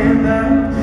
and I